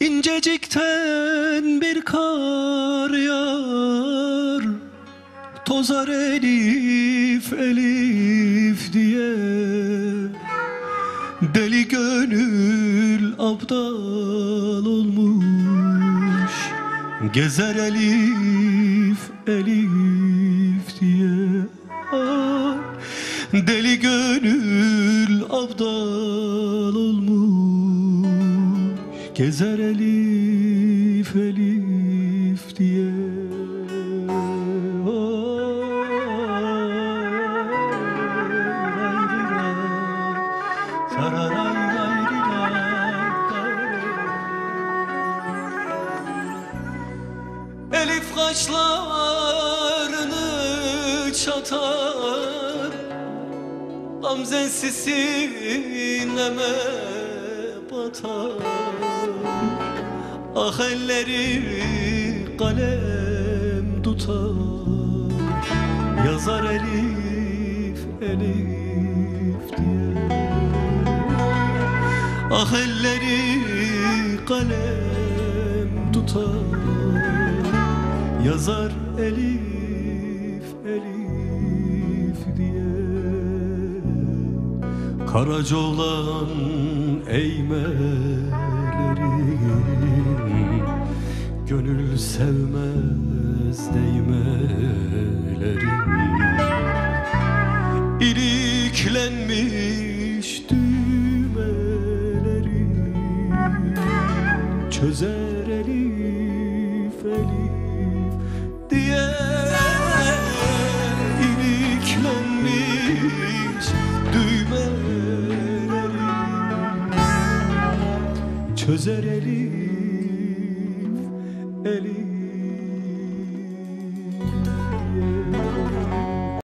İncecikten bir kar yağar Tozar elif elif diye. Deli gönül abdal olmuş Gezer elif elif diye. Ay, Deli gönül abdal olmuş Gezer elif elif diye. Elif kaşlarını çatar Gamzesi sineme batar. Ah elleri kalem tutar. Yazar elif elif diye. Ah elleri kalem tutar. Yazar elif elif Karaca olan eğmelerin Gönül sevmez değmelerin İliklenmiş düğmelerin Çözer Çözer elif elif